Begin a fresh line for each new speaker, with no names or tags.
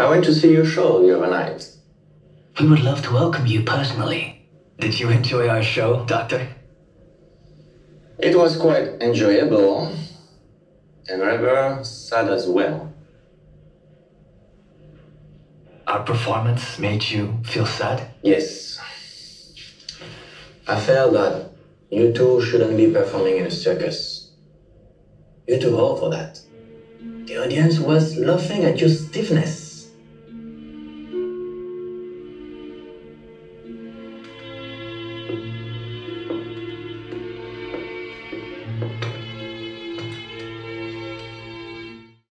I went to see your show the other night.
We would love to welcome you personally. Did you enjoy our show, Doctor?
It was quite enjoyable and rather sad as well.
Our performance made you feel sad?
Yes. I felt that you two shouldn't be performing in a circus. You're too old for that. The audience was laughing at your stiffness.